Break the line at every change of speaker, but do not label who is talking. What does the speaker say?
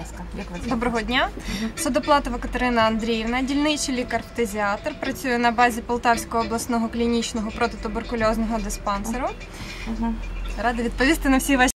ласка, як вас?
Доброго дня. Судоплатова Катерина Андріївна, дільничий лікар-фтезіатр. Працюю на базі Полтавського обласного клінічного протитуберкульозного диспансеру. Рада відповісти на всі ваші